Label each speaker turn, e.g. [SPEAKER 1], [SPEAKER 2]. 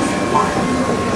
[SPEAKER 1] した。